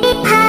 Hi.